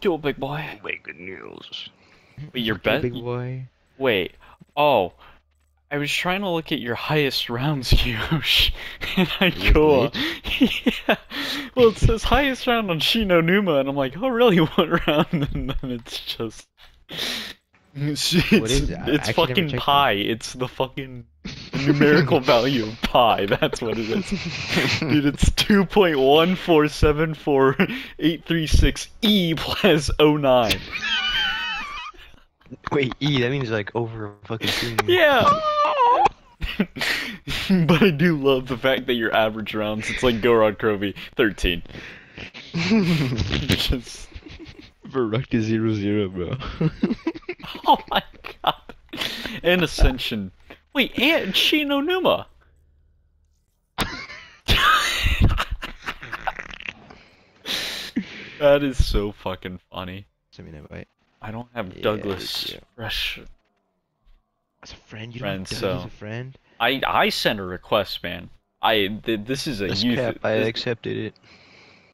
talk to a big boy. Big news. Wait, your Okay, bet? big boy. Wait. Oh. I was trying to look at your highest rounds, Yosh. And I You go. yeah. Well, it says highest round on Shi No Numa, and I'm like, oh, really? What round? And then it's just. It's, it's, is it? It's fucking pie. pi. It's the fucking numerical value of pi. That's what it is. Dude, it's 2.1474836 E plus 09. Wait, E, that means like over a fucking two. Yeah. but I do love the fact that your average rounds, it's like Gorod Krovi, 13. Just, Verructa zero zero, bro. oh my god. And Ascension. Wait, and Shi No Numa. that is so fucking funny. Send me that, right? I don't have Yeah, Douglas yeah. Fresh. As a friend, you Friend, don't as so- a friend. I I sent a request, man. I th- this is a That's you cap. I this, accepted it.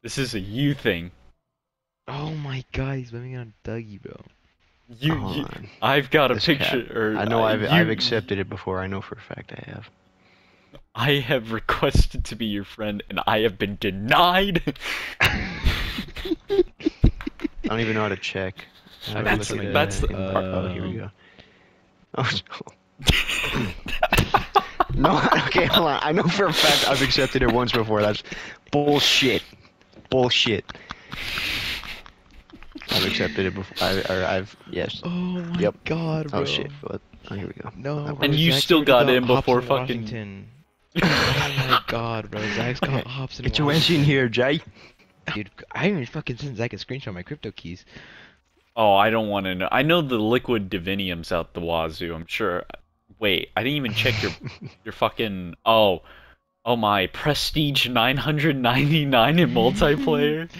this is a you thing. Oh my god, he's living on Dougie, bro. You, you. I've got a This picture. Or I know uh, I've you- I've accepted it before. I know for a fact I have. I have requested to be your friend, and I have been denied. I don't even know how to check. How That's- look that's the- part- oh, here we um, go. Oh, no. no. okay, hold on. I know for a fact I've accepted it once before. That's bullshit. Bullshit. I've accepted it before. I, or I've yes. Oh my Yep. god, oh, bro. Oh shit. What? Oh, here we go. No, And you Zach's still already got in before in fucking- Washington. oh my god, bro. Zach's got Okay, hops in Get your ass in here, Jay. Dude, I didn't even fucking send Zach a screenshot of my crypto keys. oh, I don't want to know. I know the liquid divinium's out the wazoo. I'm sure. Wait, I didn't even check your your fucking. Oh, oh my prestige 999 in multiplayer.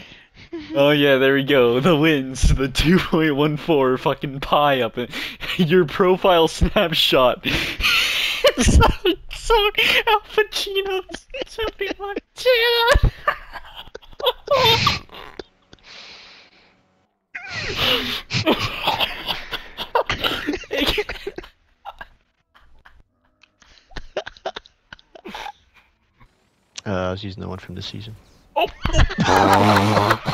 Oh yeah, there we go. The wins, the 2.14 fucking pi up in your profile snapshot. so, so Al Pacino's something like Uh, I was using the one from this season. Yikes.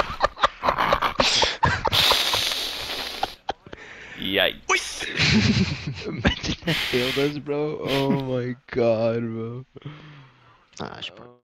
Imagine that failed us, bro. Oh my god, bro. Ah, probably-